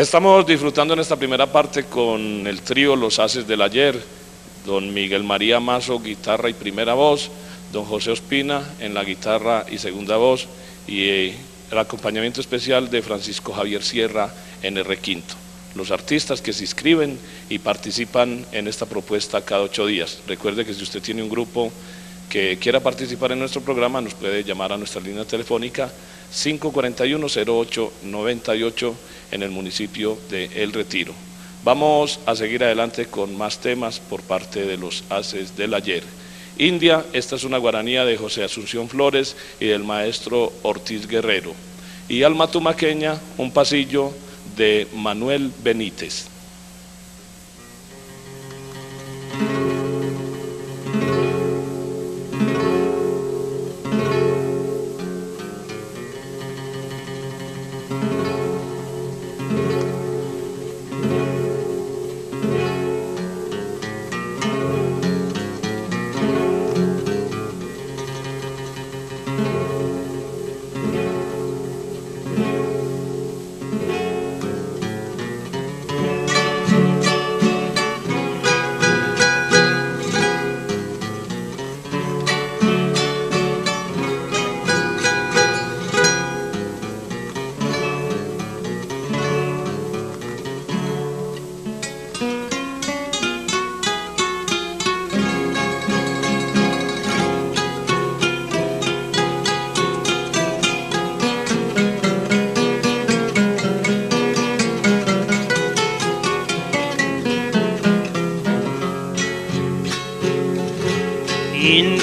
Estamos disfrutando en esta primera parte con el trío Los Haces del Ayer, don Miguel María Mazo, guitarra y primera voz, don José Ospina en la guitarra y segunda voz, y eh, el acompañamiento especial de Francisco Javier Sierra en el requinto. Los artistas que se inscriben y participan en esta propuesta cada ocho días. Recuerde que si usted tiene un grupo que quiera participar en nuestro programa, nos puede llamar a nuestra línea telefónica 541-0898 en el municipio de El Retiro. Vamos a seguir adelante con más temas por parte de los haces del ayer. India, esta es una guaranía de José Asunción Flores y del maestro Ortiz Guerrero. Y Alma Tumaqueña, un pasillo de Manuel Benítez.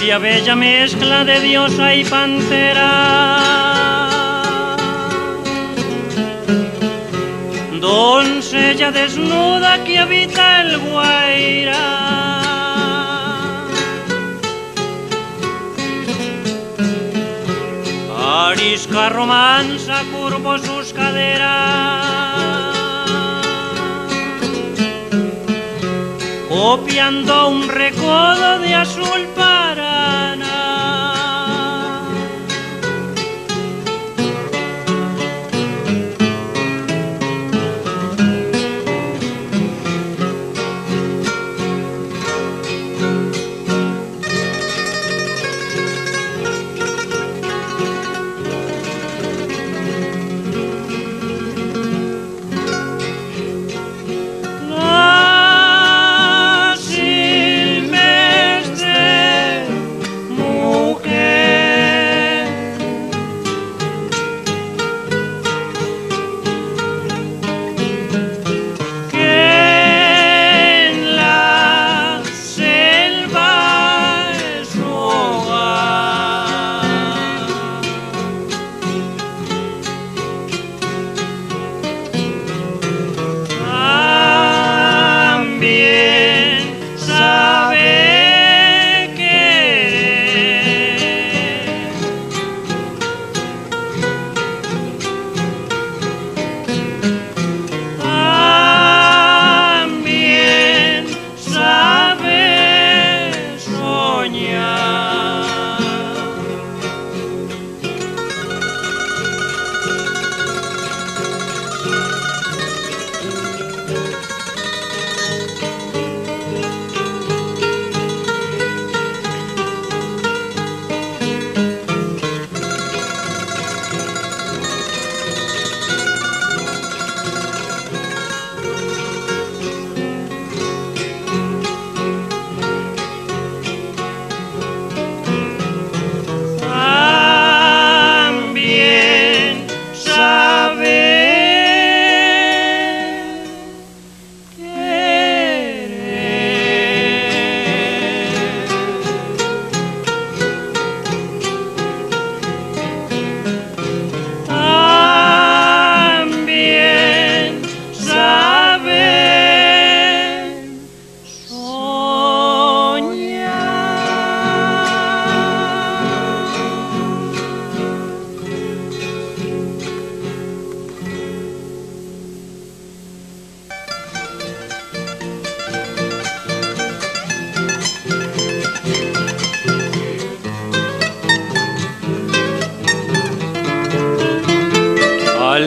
India bella mezcla de diosa y pantera. Doncella desnuda que habita el Guaira. Arisca romanza curvo sus caderas. copiando un recodo de azul.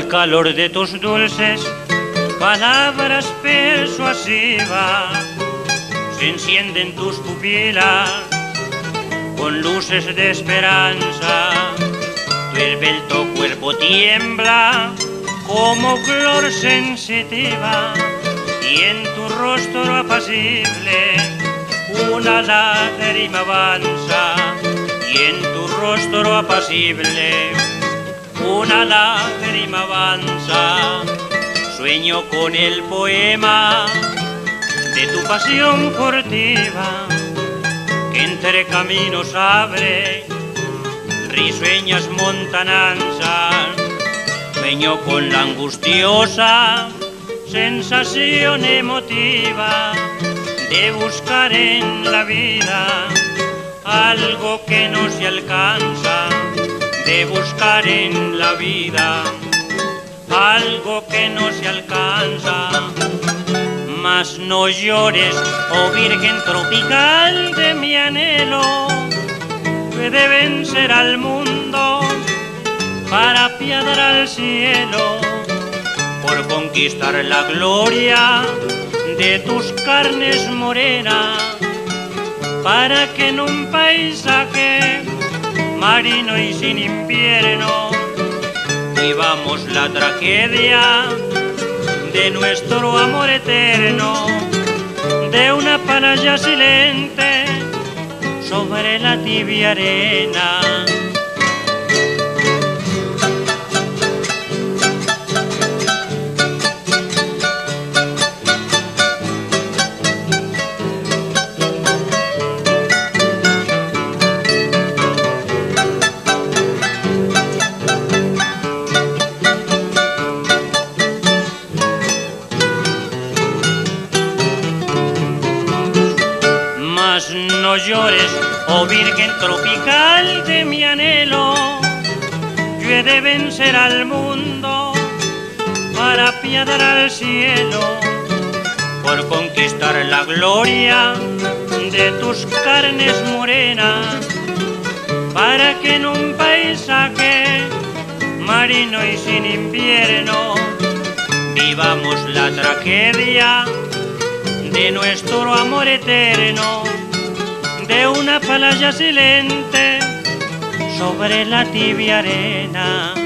Al calor de tus dulces palabras persuasivas se encienden tus pupilas con luces de esperanza. Tu esbelto cuerpo tiembla como flor sensitiva y en tu rostro apacible una lágrima avanza y en tu rostro apacible una lágrima avanza. Sueño con el poema de tu pasión furtiva que entre caminos abre risueñas montananzas. Sueño con la angustiosa sensación emotiva de buscar en la vida algo que no se alcanza, de buscar en la vida algo que no se alcanza. Mas no llores, oh Virgen tropical de mi anhelo, que deben ser al mundo para apiadar al cielo, por conquistar la gloria de tus carnes morenas, para que en un paisaje marino y sin invierno vivamos la tragedia de nuestro amor eterno, de una palaya silente sobre la tibia arena. No llores, oh Virgen tropical de mi anhelo. Yo he de vencer al mundo para apiadar al cielo, por conquistar la gloria de tus carnes morenas, para que en un paisaje marino y sin invierno vivamos la tragedia de nuestro amor eterno de una playa silente sobre la tibia arena